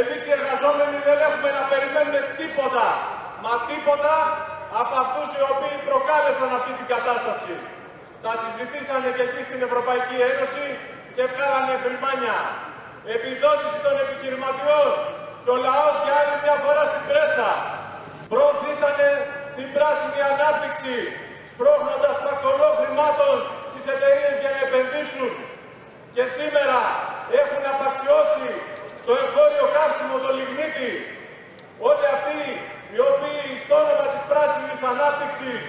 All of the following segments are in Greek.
εμείς οι εργαζόμενοι δεν έχουμε να περιμένουμε τίποτα, μα τίποτα από αυτούς οι οποίοι προκάλεσαν αυτή την κατάσταση. Τα συζητήσανε και εκεί στην Ευρωπαϊκή Ένωση και βγάλανε φρυμάνια. Επιδότηση των επιχειρηματιών και ο λαός για άλλη μια φορά στην πρέσα. Προωθήσανε την πράσινη ανάπτυξη, σπρώχνοντας πακτολό χρημάτων στις εταιρείες για να επενδύσουν. Και σήμερα έχουν απαξιώσει το εγχώριο καύσιμο, το λιγνίτη. Όλοι αυτοί οι οποίοι στο όνομα της πράσινης ανάπτυξης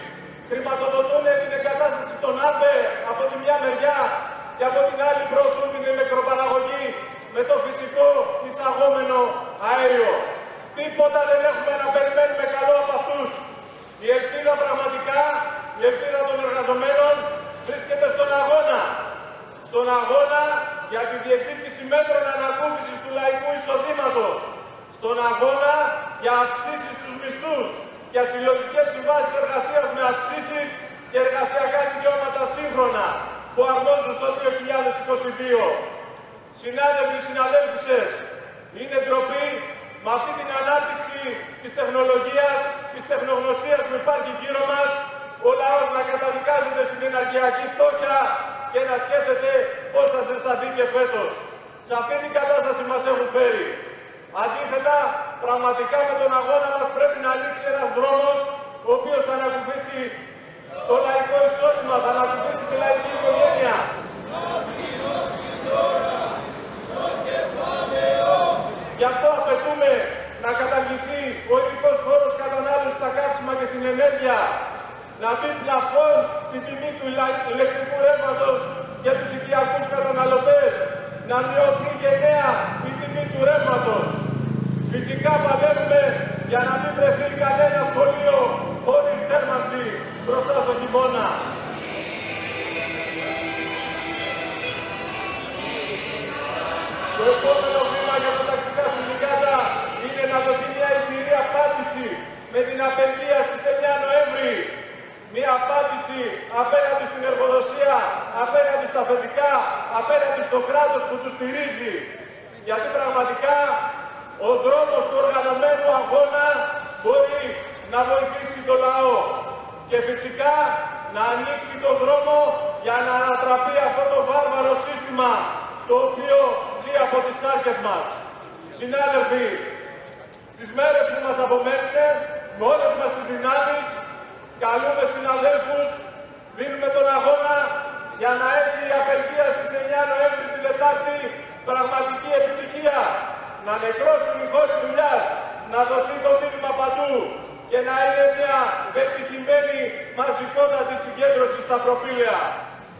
χρηματοδοτούν την εγκατάσταση των ΑΠΕ από τη μια μεριά και από την άλλη προωθούν την ηλεκτροπαραγωγή με το φυσικό εισαγόμενο αέριο. Τίποτα δεν έχουμε να περιμένουμε καλό από αυτούς. Η ελπίδα πραγματικά, η ελπίδα των εργαζομένων βρίσκεται στον αγώνα. Στον αγώνα για τη διεκδίκηση μέτρων ανακούφισης του λαϊκού εισοδήματος. Στον αγώνα για αυξήσεις στους μισθούς, για συλλογικές συμβάσεις εργασίας με αυξήσεις και εργασιακά δικαιώματα σύγχρονα που αρμόζουν στο 2022. Συνάδελφοι, συναδέλφισες, είναι ντροπή με αυτή την ανάπτυξη της τεχνολογίας, της τεχνογνωσίας που υπάρχει γύρω μας, ο λαός να καταδικάζεται στην ενεργειακή φτώχεια και να σκέφτεται πώς θα ζεσταθεί και φέτος. Σε αυτή την κατάσταση μας έχουν φέρει. Αντίθετα, πραγματικά με τον αγώνα μας πρέπει να λήξει ένας δρόμος ο οποίος θα ανακουφίσει το λαϊκό εισόδημα, θα ανακουφίσει τη λαϊκή οικογένεια. Γι' αυτό απαιτούμε να καταργηθεί ο ειδικός φόρος κατανάλωσης στα κάψιμα και στην ενέργεια, να μπει πλαφόν στην τιμή του ηλεκτρικού ρεύματος για τους οικιακούς καταναλωτές, να μειωθεί και νέα η τιμή του ρεύματος. Φυσικά παλεύουμε για να μην βρεθεί κανένα σχολείο χωρίς θέρμανση μπροστά στο χειμώνα. Το επόμενο βήμα για τα ταξικά συνδικάτα είναι να δοθεί μια ηθηρή απάντηση με την απεργία στις 9 Νοέμβρη. Μια απάντηση απέναντι στην εργοδοσία, απέναντι στα αφεντικά, απέναντι στο κράτος που τους στηρίζει. Γιατί πραγματικά ο δρόμος του οργανωμένου αγώνα μπορεί να βοηθήσει το λαό. Και φυσικά να ανοίξει το δρόμο για να ανατραπεί αυτό το βάρβαρο σύστημα το οποίο ζει από τις σάρκες μας. Συνάδελφοι, στις μέρες που μας απομένουν, με όλες μας τις δυνάμεις, καλούμε συναδέλφους, δίνουμε τον αγώνα για να έχει η απεργία στις 9 Νοέμβρη την Τετάρτη πραγματική επιτυχία. Να νεκρώσουν οι χώροι δουλειάς, να δοθεί το μήνυμα παντού και να είναι μια πετυχημένη μαζικότατη συγκέντρωσης στα προπήλαια.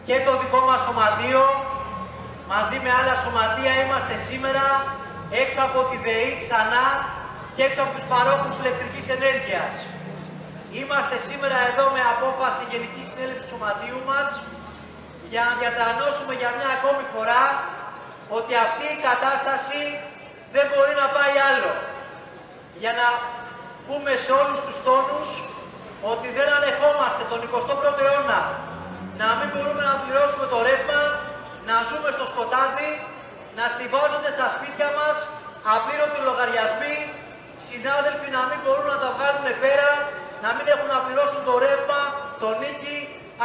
Και το δικό μας σωματείο μαζί με άλλα σωματεία είμαστε σήμερα έξω από τη ΔΕΗ ξανά και έξω από τους παρόχους ηλεκτρικής ενέργειας. Είμαστε σήμερα εδώ με απόφαση Γενικής Συνέλευσης του Σωματείου μας για να διατρανώσουμε για μια ακόμη φορά ότι αυτή η κατάσταση δεν μπορεί να πάει άλλο. Για να πούμε σε όλους τους τόνους ότι δεν ανεχόμαστε τον 21ο αιώνα να μην μπορούμε να πληρώσουμε το ρεύμα να ζούμε στο σκοτάδι, να στηβάζονται στα σπίτια μας απλήρωτοι λογαριασμοί, συνάδελφοι να μην μπορούν να τα βγάλουν πέρα, να μην έχουν να πληρώσουν το ρεύμα, το νίκη,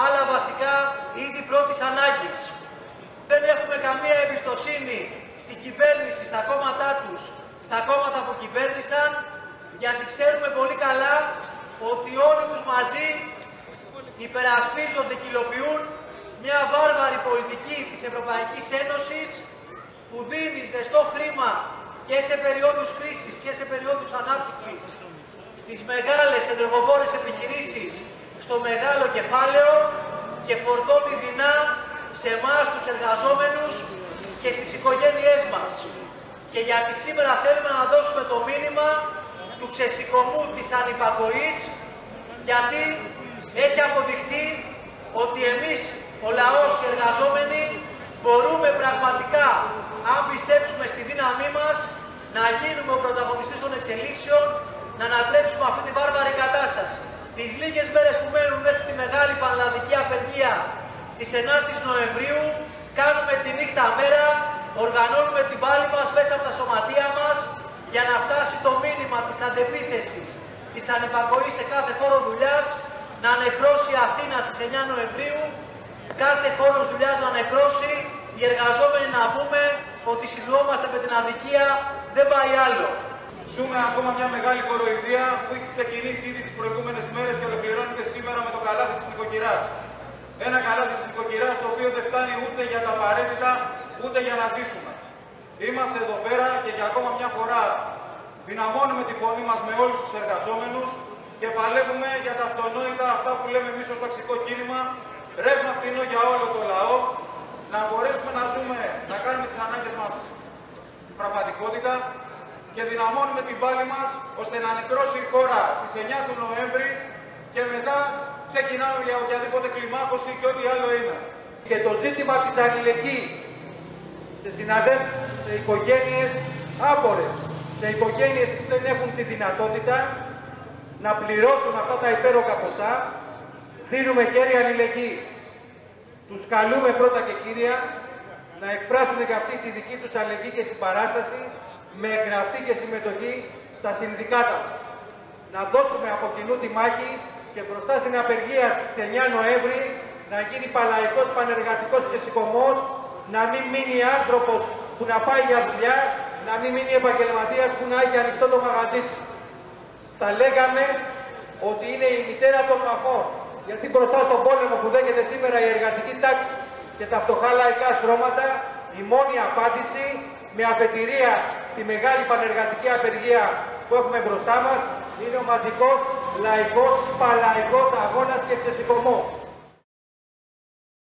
άλλα βασικά είδη πρώτης ανάγκης. Δεν έχουμε καμία εμπιστοσύνη στην κυβέρνηση, στα κόμματά τους, στα κόμματα που κυβέρνησαν, γιατί ξέρουμε πολύ καλά ότι όλοι τους μαζί υπερασπίζονται και υλοποιούν μια βάρβαρη πολιτική της Ευρωπαϊκής Ένωσης που δίνει ζεστό χρήμα και σε περιόδους κρίσης και σε περιόδους ανάπτυξης στις μεγάλες ενεργοβόρες επιχειρήσεις στο μεγάλο κεφάλαιο και φορτώνει δεινά σε εμάς τους εργαζόμενους και στις οικογένειές μας. Και γιατί σήμερα θέλουμε να δώσουμε το μήνυμα του ξεσηκωμού της ανυπακοής γιατί έχει αποδειχθεί ότι εμείς ο λαός, οι εργαζόμενοι, μπορούμε πραγματικά, αν πιστέψουμε στη δύναμή μας, να γίνουμε ο πρωταγωνιστής των εξελίξεων, να ανατρέψουμε αυτή τη βάρβαρη κατάσταση. Τις λίγες μέρες που μένουν μέχρι τη μεγάλη πανελλαδική απεργία της 9ης Νοεμβρίου, κάνουμε τη νύχτα μέρα, οργανώνουμε την πάλη μας μέσα από τα σωματεία μας περάσει το μήνυμα της αντεπίθεσης, της ανυπακοής σε κάθε χώρο δουλειάς, να νεκρώσει η Αθήνα στις 9 Νοεμβρίου, κάθε χώρος δουλειάς να νεκρώσει, οι εργαζόμενοι να πούμε ότι συνδυόμαστε με την αδικία, δεν πάει άλλο. Ζούμε ακόμα μια μεγάλη κοροϊδία που έχει ξεκινήσει ήδη τις προηγούμενες μέρες και ολοκληρώνεται σήμερα με το καλάθι της νοικοκυράς. Ένα καλάθι της νοικοκυράς το οποίο δεν φτάνει ούτε για τα απαραίτητα, ούτε για να ζήσουμε. Είμαστε εδώ πέρα και για ακόμα μια φορά δυναμώνουμε τη φωνή μας με όλους τους εργαζόμενους και παλεύουμε για τα αυτονόητα αυτά που λέμε εμείς ως ταξικό κίνημα, ρεύμα φθηνό για όλο το λαό, να μπορέσουμε να ζούμε, να κάνουμε τις ανάγκες μας πραγματικότητα και δυναμώνουμε την πάλη μας ώστε να νεκρώσει η χώρα στις 9 του Νοέμβρη και μετά ξεκινάμε για οποιαδήποτε κλιμάκωση και ό,τι άλλο είναι. Και το ζήτημα της αλληλεγγύης σε συναδέλφους, σε οικογένειες άπορες, σε οικογένειες που δεν έχουν τη δυνατότητα να πληρώσουν αυτά τα υπέροχα ποσά, δίνουμε χέρι αλληλεγγύη. Τους καλούμε πρώτα και κύρια να εκφράσουν και αυτή τη δική τους αλληλεγγύη και συμπαράσταση με εγγραφή και συμμετοχή στα συνδικάτα μας. Να δώσουμε από κοινού τη μάχη και μπροστά στην απεργία στις 9 Νοέμβρη να γίνει παλαϊκός πανεργατικός ξεσηκωμός, να μην μείνει άνθρωπος που να πάει για δουλειά, να μην μείνει επαγγελματίας που να έχει ανοιχτό το μαγαζί του. Θα λέγαμε ότι είναι η μητέρα των μαχών, γιατί μπροστά στον πόλεμο που δέχεται σήμερα η εργατική τάξη και τα φτωχά λαϊκά στρώματα, η μόνη απάντηση με απετηρία τη μεγάλη πανεργατική απεργία που έχουμε μπροστά μας είναι ο μαζικός λαϊκός παλαϊκός αγώνας και ξεσηκωμός.